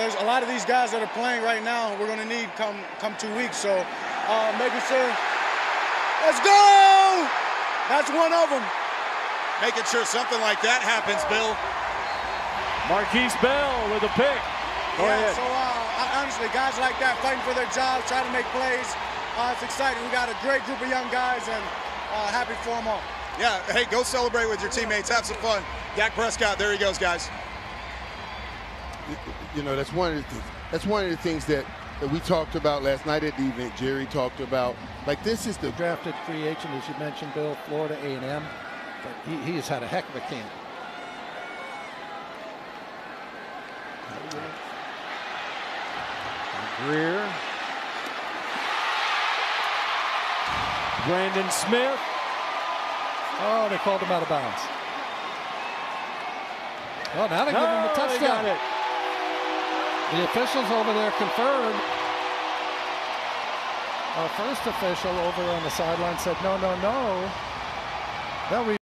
there's a lot of these guys that are playing right now. We're going to need come come two weeks. So uh, making sure. Let's go. That's one of them. Making sure something like that happens, Bill. Markquese Bell with a pick. Go yeah, ahead. so uh, honestly, guys like that fighting for their jobs, trying to make plays. Uh, it's exciting. We got a great group of young guys, and uh, happy for them all. Yeah, hey, go celebrate with your teammates. Have some fun. Dak Prescott, there he goes, guys. You know, that's one of the things. That's one of the things that, that we talked about last night at the event. Jerry talked about. Like this is the drafted free agent, as you mentioned, Bill, Florida A&M. But he, he has had a heck of a camp. Greer. Brandon Smith. Oh, they called him out of bounds. Oh, now they give him a Oh, they touchdown. The officials over there confirmed. Our first official over on the sideline said, no, no, no. They'll